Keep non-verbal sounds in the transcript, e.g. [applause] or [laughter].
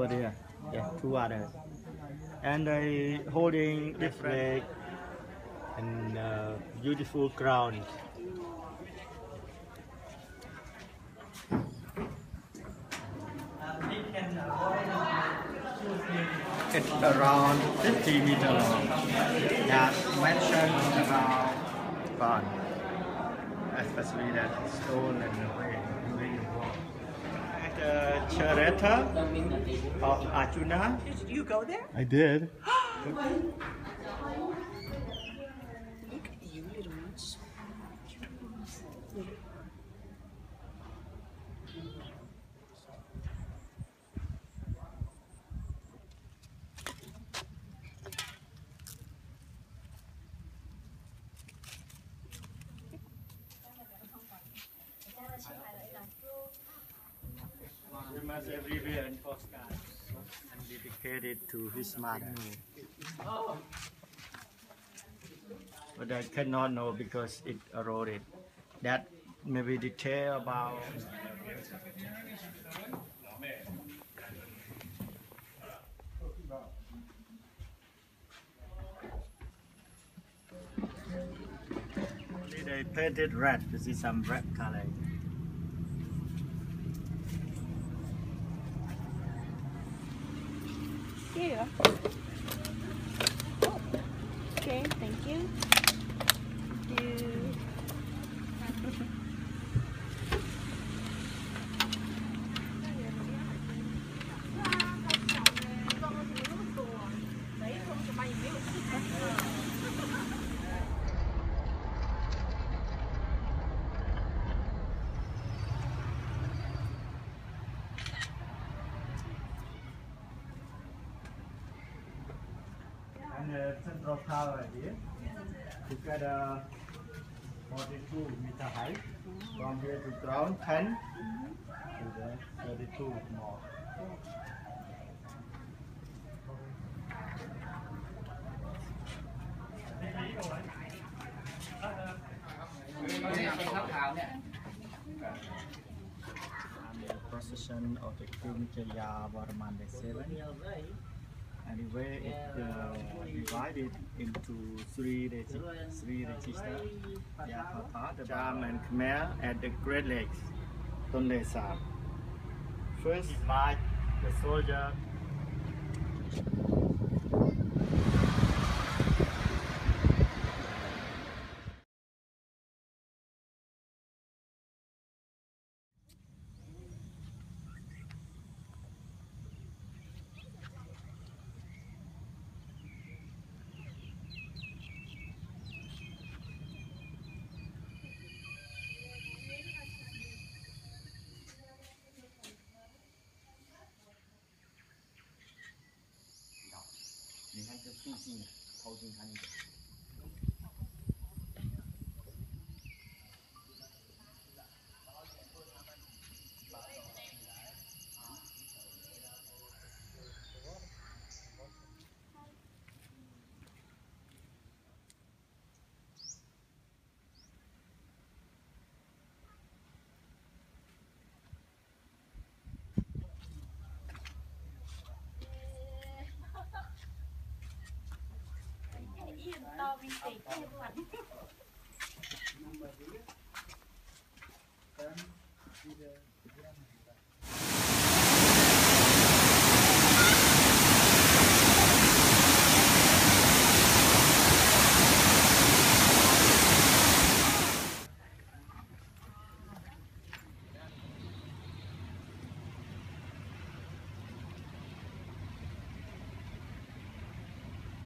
over there. Yeah, two others. And they holding this flag and uh, beautiful crown. It's around 50 meter long. That mentioned about fun, especially that stone and the way. At the Charetta of Arjuna, Did you go there? I did. [gasps] Oh Famous everywhere in postcard and dedicated to his mother. But I cannot know because it eroded. That maybe detail about they painted red. This is some red color. Here you Central of power here. You get a 42 meter height from here to ground 10 to the 32 more. And the procession of the Kumichaya Varman the 7 and where it uh, divided into three, regi- three registers, Yapapa, the Cham and Khmer at the Great Lakes, Tonle Sap. First, the soldier. 尽兴的心他那个 Ah, ah,